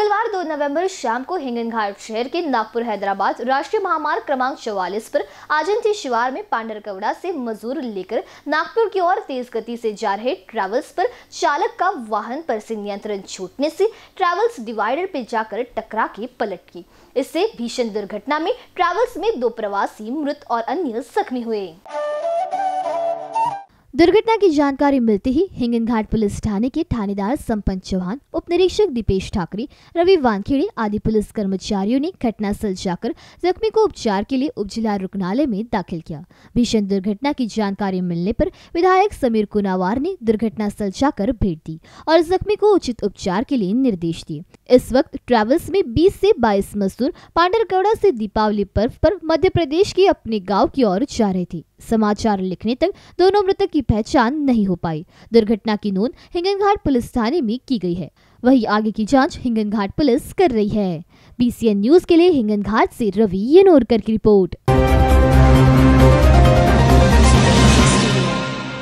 मंगलवार 2 नवंबर शाम को हिंगनघाट शहर के नागपुर हैदराबाद राष्ट्रीय महामार्ग क्रमांक चौवालीस पर आजंती शिवार में पांडरकवड़ा से मजदूर लेकर नागपुर की ओर तेज गति से जा रहे ट्रैवल्स पर चालक का वाहन पर से नियंत्रण छूटने से ट्रैवल्स डिवाइडर पे जाकर टकरा के पलट गई इससे भीषण दुर्घटना में ट्रैवल्स में दो प्रवासी मृत और अन्य जख्मी हुए। दुर्घटना की जानकारी मिलते ही हिंगनघाट पुलिस थाने के थानेदार संपन्न चौहान उप निरीक्षक दीपेश ठाकरे, रवि वानखेड़े आदि पुलिस कर्मचारियों ने घटनास्थल जाकर जख्मी को उपचार के लिए उप जिला रुग्णालय में दाखिल किया। भीषण दुर्घटना की जानकारी मिलने पर विधायक समीर कुनावार ने दुर्घटना स्थल जाकर भेंट दी और जख्मी को उचित उपचार के लिए निर्देश दिए। इस वक्त ट्रेवल्स में 20 से 22 मजदूर पांडरगौड़ा से दीपावली पर्व पर मध्य प्रदेश के अपने गाँव की ओर जा रहे थे। समाचार लिखने तक दोनों मृतक की पहचान नहीं हो पाई। दुर्घटना की नोंद हिंगनघाट पुलिस थाने में की गई है। वही आगे की जाँच हिंगनघाट पुलिस कर रही है। बीसीएन न्यूज़ के लिए हिंगनघाट से रवि येनोरकर की रिपोर्ट।